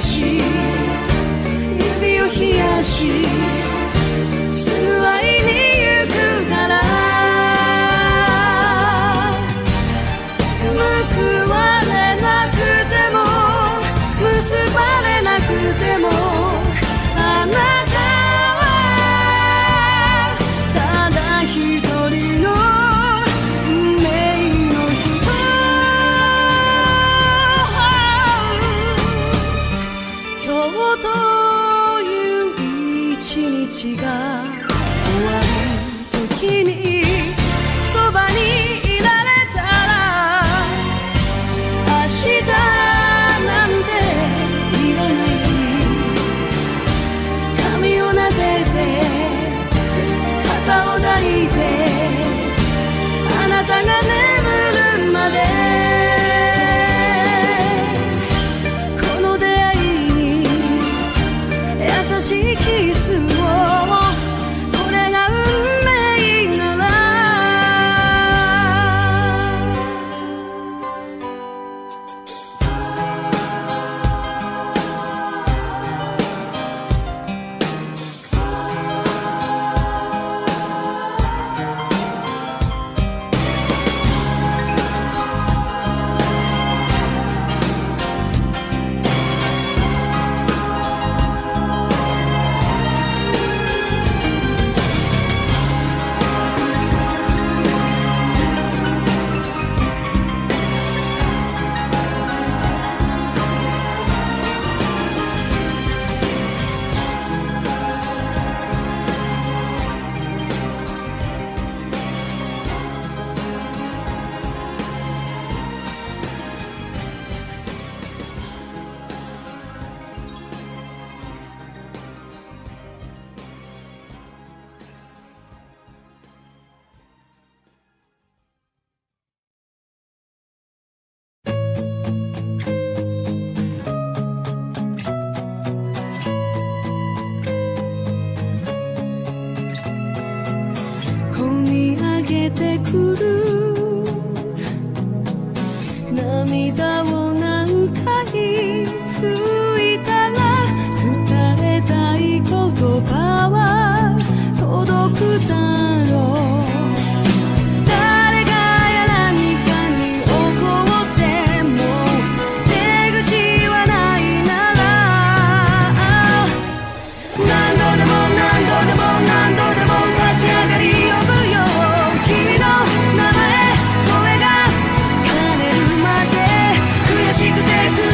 she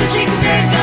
music maker.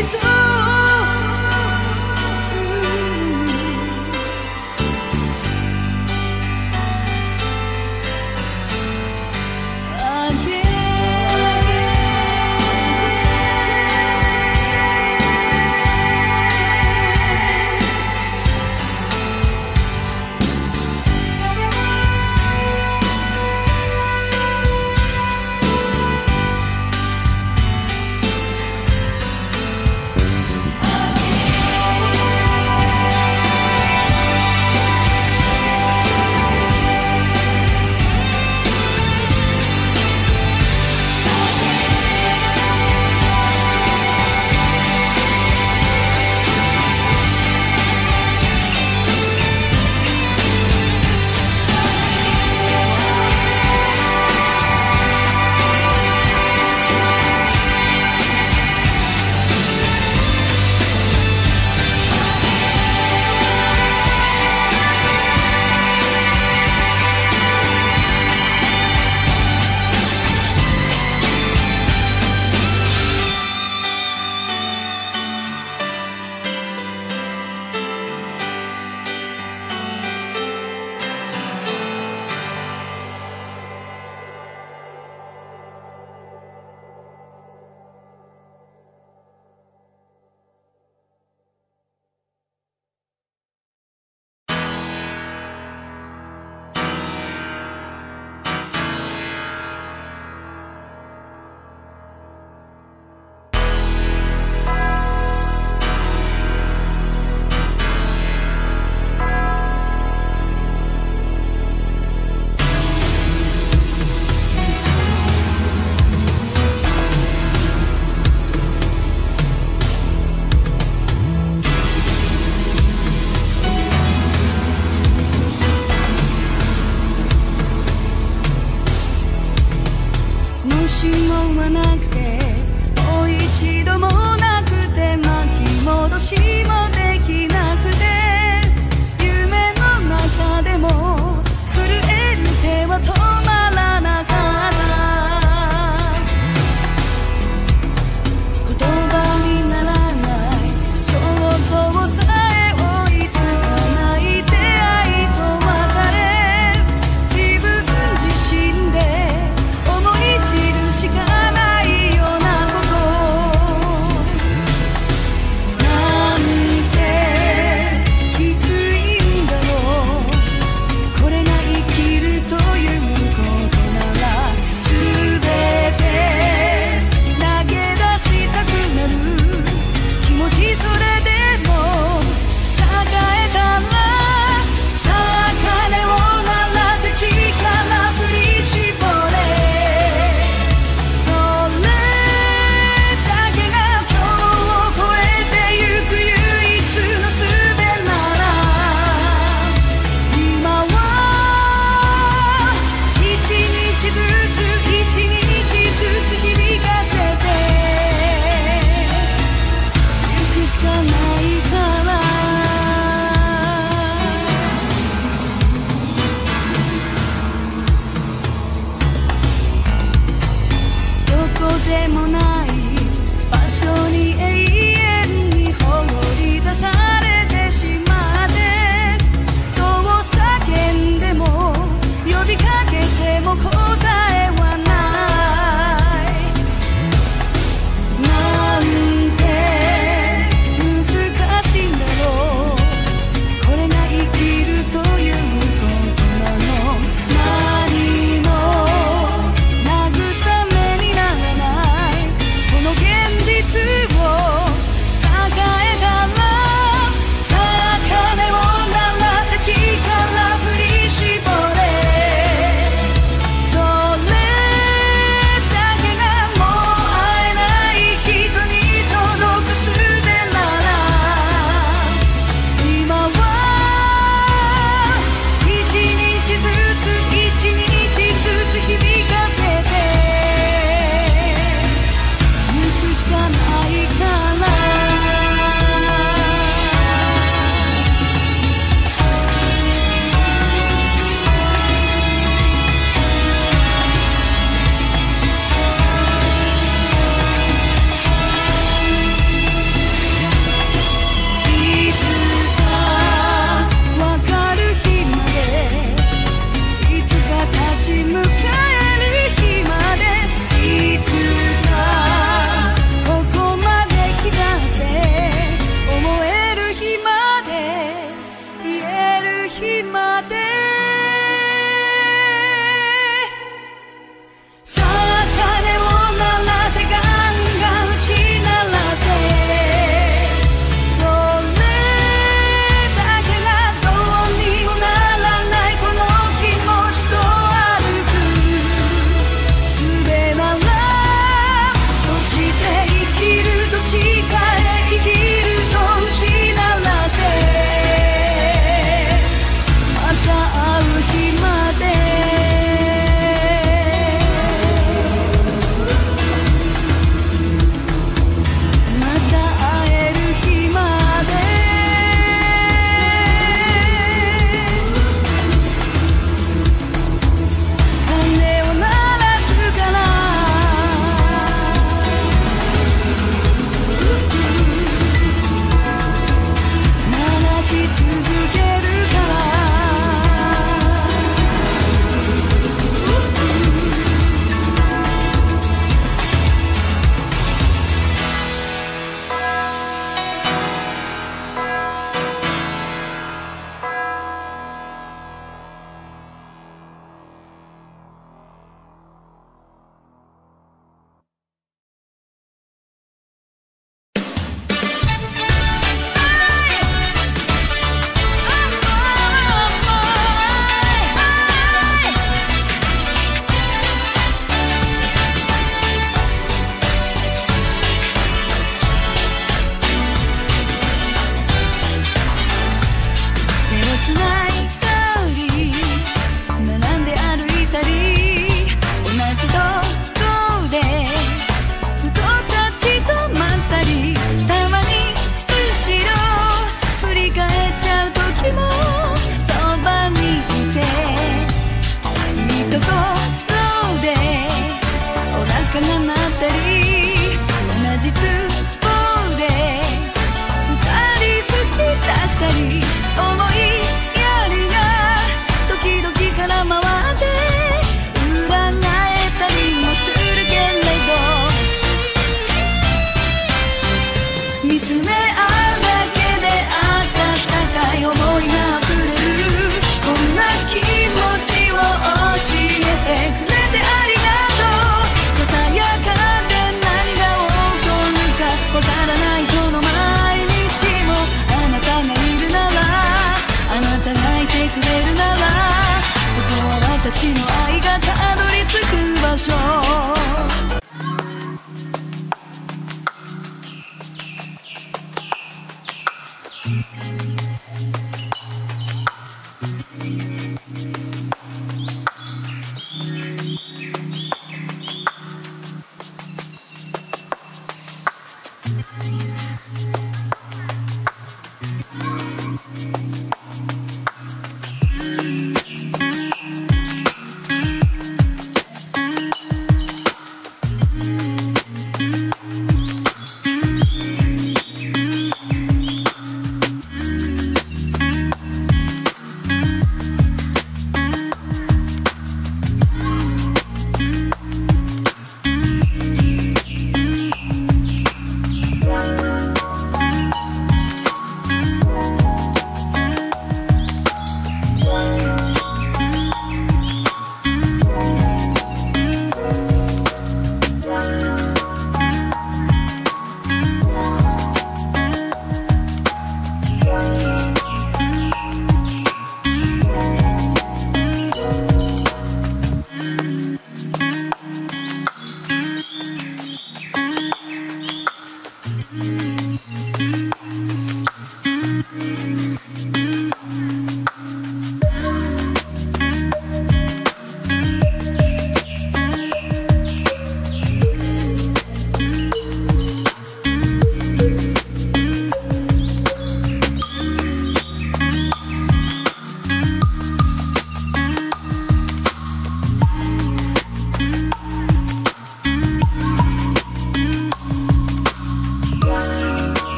Jesus.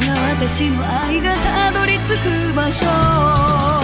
私の愛がたどり着く場所